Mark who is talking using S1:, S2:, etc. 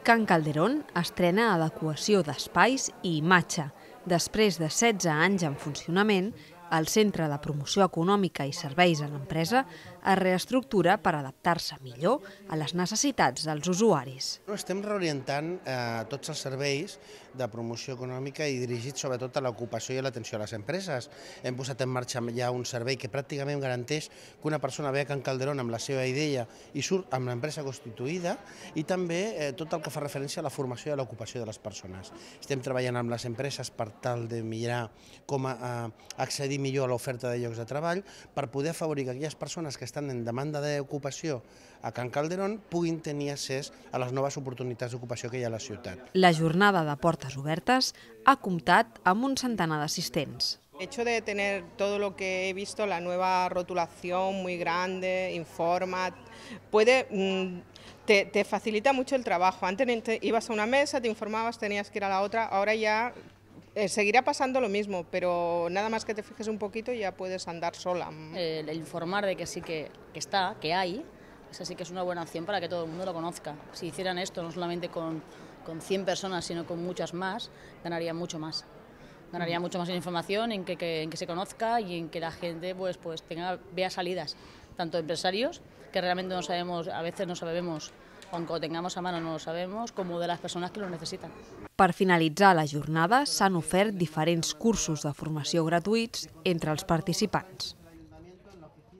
S1: Can Calderón estrena adequació d'espais i imatge. Després de 16 anys en funcionament, el Centre de Promoció Econòmica i Serveis a l'Empresa es reestructura per adaptar-se millor a les necessitats dels usuaris.
S2: Estem reorientant eh, tots els serveis de promoció econòmica i dirigits sobretot a l'ocupació i a l'atenció a les empreses. Hem posat en marxa ja un servei que pràcticament garanteix que una persona ve a Can Calderón amb la seva idea i surt amb l'empresa constituïda i també eh, tot el que fa referència a la formació i a l'ocupació de les persones. Estem treballant amb les empreses per tal de mirar com a, a accedir millor a l'oferta de llocs de treball per poder afavorir que aquelles persones que estan en demanda d'ocupació a Can Calderón puguin tenir accés a les noves oportunitats d'ocupació que hi ha a la ciutat.
S1: La jornada de portes obertes ha comptat amb un centenar d'assistents.
S3: El hecho de tener todo lo que he visto, la nueva rotulación muy grande, informa, puede, mm, te, te facilita mucho el trabajo. Antes ibas a una mesa, te informabas, tenías que ir a la otra, ahora ya Eh, seguirá pasando lo mismo, pero nada más que te fijes un poquito ya puedes andar sola.
S4: El, el informar de que sí que, que, está, que hay, esa sí que es una buena acción para que todo el mundo lo conozca. Si hicieran esto no solamente con, con 100 personas, sino con muchas más, ganaría mucho más. Ganaría mucho más en información, en que, que, en que se conozca y en que la gente pues, pues tenga, vea salidas, tanto empresarios, que realmente no sabemos, a veces no sabemos lo tengamos a mano no lo sabemos, como de las personas que lo necesitan.
S1: Per finalitzar la jornada s'han ofert diferents cursos de formació gratuïts entre els participants.